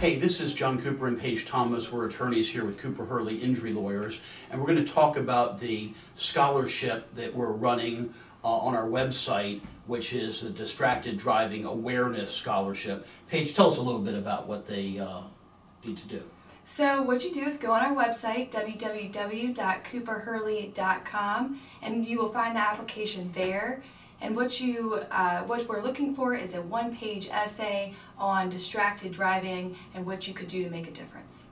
Hey, this is John Cooper and Paige Thomas. We're attorneys here with Cooper Hurley Injury Lawyers, and we're going to talk about the scholarship that we're running uh, on our website, which is the Distracted Driving Awareness Scholarship. Paige, tell us a little bit about what they uh, need to do. So what you do is go on our website, www.cooperhurley.com, and you will find the application there. And what you uh, what we're looking for is a one-page essay on distracted driving and what you could do to make a difference.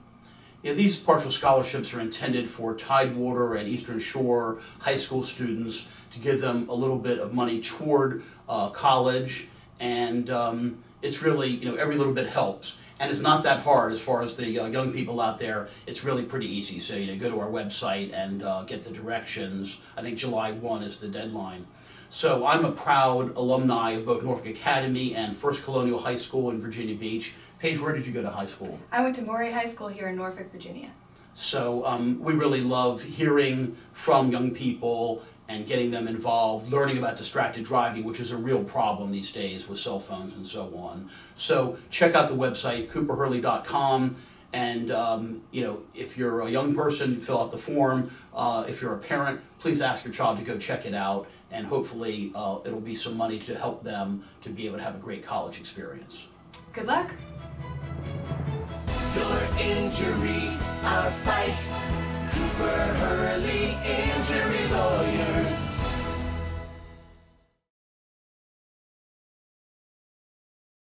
Yeah, these partial scholarships are intended for Tidewater and Eastern Shore high school students to give them a little bit of money toward uh, college, and um, it's really you know every little bit helps, and it's not that hard as far as the uh, young people out there. It's really pretty easy. So you know, go to our website and uh, get the directions. I think July one is the deadline. So I'm a proud alumni of both Norfolk Academy and First Colonial High School in Virginia Beach. Paige, where did you go to high school? I went to Maury High School here in Norfolk, Virginia. So um, we really love hearing from young people and getting them involved, learning about distracted driving, which is a real problem these days with cell phones and so on. So check out the website, cooperhurley.com. And um, you know, if you're a young person, fill out the form. Uh, if you're a parent, please ask your child to go check it out, and hopefully, uh, it'll be some money to help them to be able to have a great college experience. Good luck. Your injury, our fight. Cooper Hurley Injury Lawyers.